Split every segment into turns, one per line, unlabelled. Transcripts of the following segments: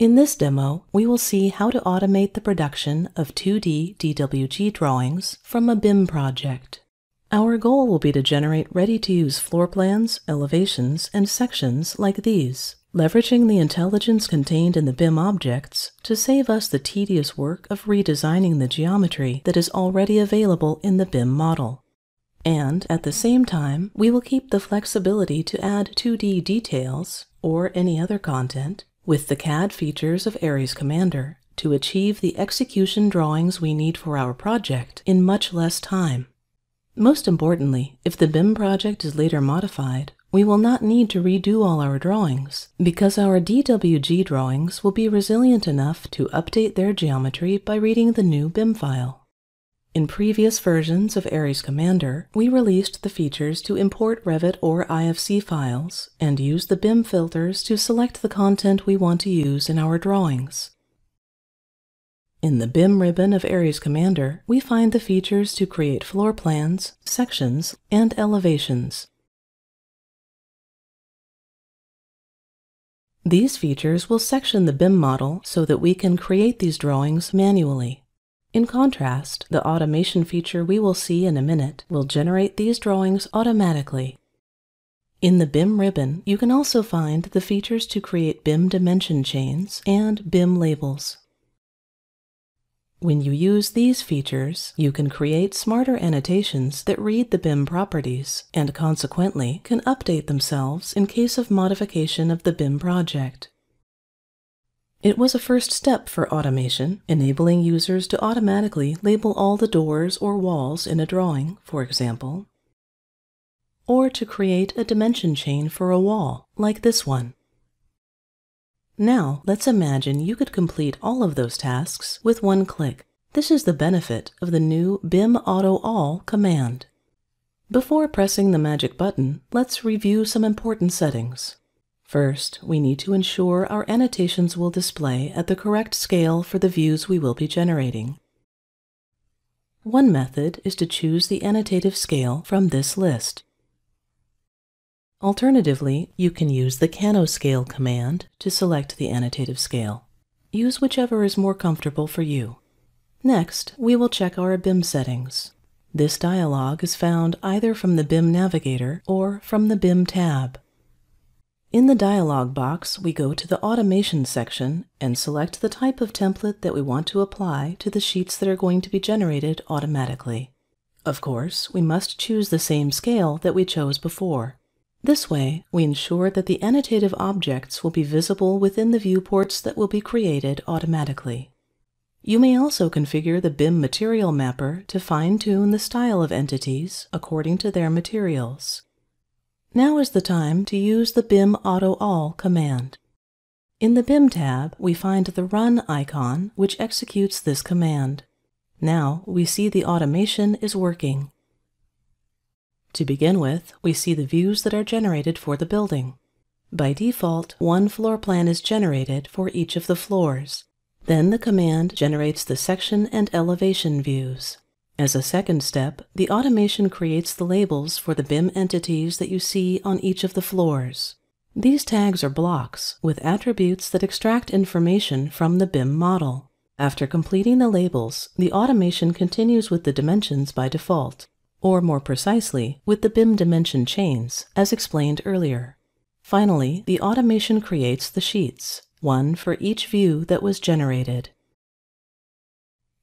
In this demo, we will see how to automate the production of 2D DWG drawings from a BIM project. Our goal will be to generate ready-to-use floor plans, elevations, and sections like these, leveraging the intelligence contained in the BIM objects to save us the tedious work of redesigning the geometry that is already available in the BIM model. And at the same time, we will keep the flexibility to add 2D details, or any other content, with the CAD features of Ares Commander to achieve the execution drawings we need for our project in much less time. Most importantly, if the BIM project is later modified, we will not need to redo all our drawings because our DWG drawings will be resilient enough to update their geometry by reading the new BIM file. In previous versions of Ares Commander, we released the features to import Revit or IFC files and use the BIM filters to select the content we want to use in our drawings. In the BIM ribbon of Ares Commander, we find the features to create floor plans, sections, and elevations. These features will section the BIM model so that we can create these drawings manually. In contrast, the automation feature we will see in a minute will generate these drawings automatically. In the BIM ribbon, you can also find the features to create BIM dimension chains and BIM labels. When you use these features, you can create smarter annotations that read the BIM properties and consequently can update themselves in case of modification of the BIM project. It was a first step for automation, enabling users to automatically label all the doors or walls in a drawing, for example, or to create a dimension chain for a wall, like this one. Now, let's imagine you could complete all of those tasks with one click. This is the benefit of the new BIM Auto All command. Before pressing the magic button, let's review some important settings. First, we need to ensure our annotations will display at the correct scale for the views we will be generating. One method is to choose the annotative scale from this list. Alternatively, you can use the CANNOSCALE command to select the annotative scale. Use whichever is more comfortable for you. Next, we will check our BIM settings. This dialog is found either from the BIM Navigator or from the BIM tab. In the dialog box, we go to the Automation section and select the type of template that we want to apply to the sheets that are going to be generated automatically. Of course, we must choose the same scale that we chose before. This way, we ensure that the annotative objects will be visible within the viewports that will be created automatically. You may also configure the BIM Material Mapper to fine-tune the style of entities according to their materials. Now is the time to use the BIM Auto All command. In the BIM tab, we find the Run icon, which executes this command. Now we see the automation is working. To begin with, we see the views that are generated for the building. By default, one floor plan is generated for each of the floors. Then the command generates the section and elevation views. As a second step, the automation creates the labels for the BIM entities that you see on each of the floors. These tags are blocks with attributes that extract information from the BIM model. After completing the labels, the automation continues with the dimensions by default, or more precisely, with the BIM dimension chains, as explained earlier. Finally, the automation creates the sheets, one for each view that was generated.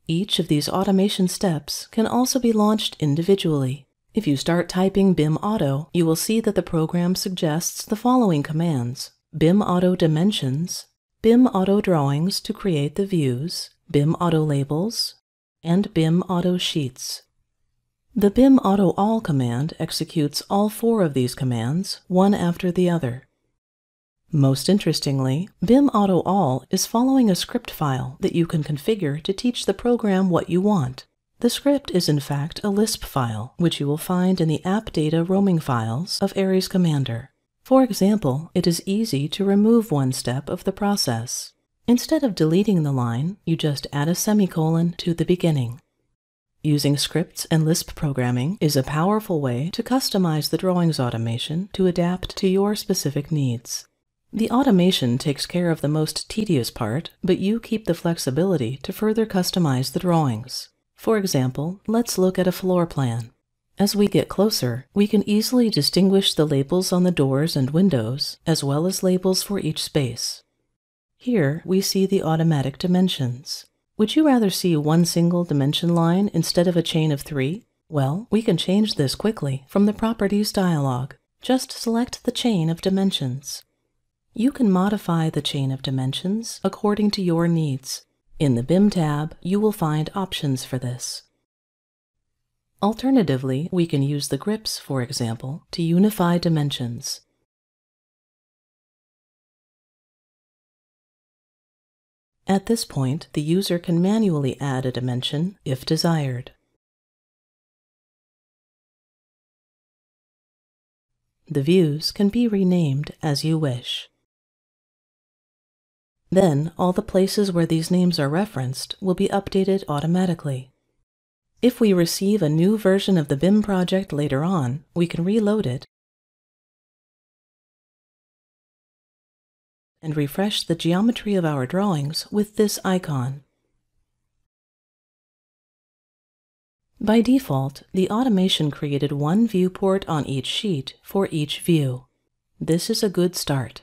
Each of these automation steps can also be launched individually. If you start typing BIM Auto, you will see that the program suggests the following commands. BIM Auto Dimensions, BIM Auto Drawings to create the views, BIM Auto Labels, and BIM Auto Sheets. The BIM Auto All command executes all four of these commands, one after the other. Most interestingly, BIM Auto All is following a script file that you can configure to teach the program what you want. The script is in fact a Lisp file, which you will find in the app data roaming files of Ares Commander. For example, it is easy to remove one step of the process. Instead of deleting the line, you just add a semicolon to the beginning. Using scripts and Lisp programming is a powerful way to customize the drawings automation to adapt to your specific needs. The automation takes care of the most tedious part, but you keep the flexibility to further customize the drawings. For example, let's look at a floor plan. As we get closer, we can easily distinguish the labels on the doors and windows, as well as labels for each space. Here, we see the automatic dimensions. Would you rather see one single dimension line instead of a chain of three? Well, we can change this quickly from the Properties dialog. Just select the chain of dimensions. You can modify the chain of dimensions according to your needs. In the BIM tab, you will find options for this. Alternatively, we can use the grips, for example, to unify dimensions. At this point, the user can manually add a dimension if desired. The views can be renamed as you wish. Then, all the places where these names are referenced will be updated automatically. If we receive a new version of the BIM project later on, we can reload it and refresh the geometry of our drawings with this icon. By default, the automation created one viewport on each sheet for each view. This is a good start.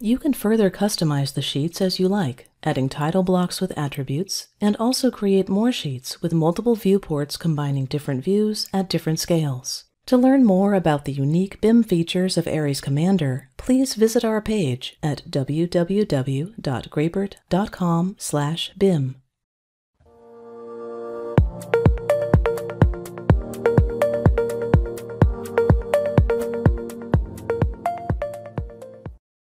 You can further customize the sheets as you like, adding title blocks with attributes, and also create more sheets with multiple viewports combining different views at different scales. To learn more about the unique BIM features of Ares Commander, please visit our page at www.graebert.com/bim.